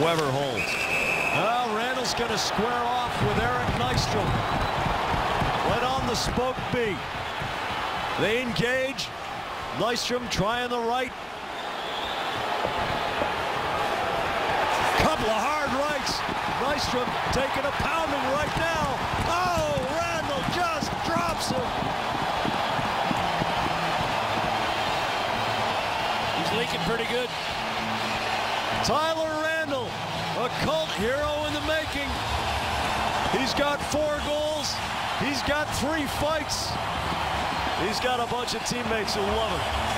Weber holds. Well, Randell's going to square off with Eric Nystrom. Right on the spoke B. They engage. Nystrom trying the right. Couple of hard rights. Nystrom taking a pounding right now. Oh, Randell just drops him. He's leaking pretty good. Tyler Randell, a cult hero in the making. He's got four goals. He's got three fights. He's got a bunch of teammates who love him.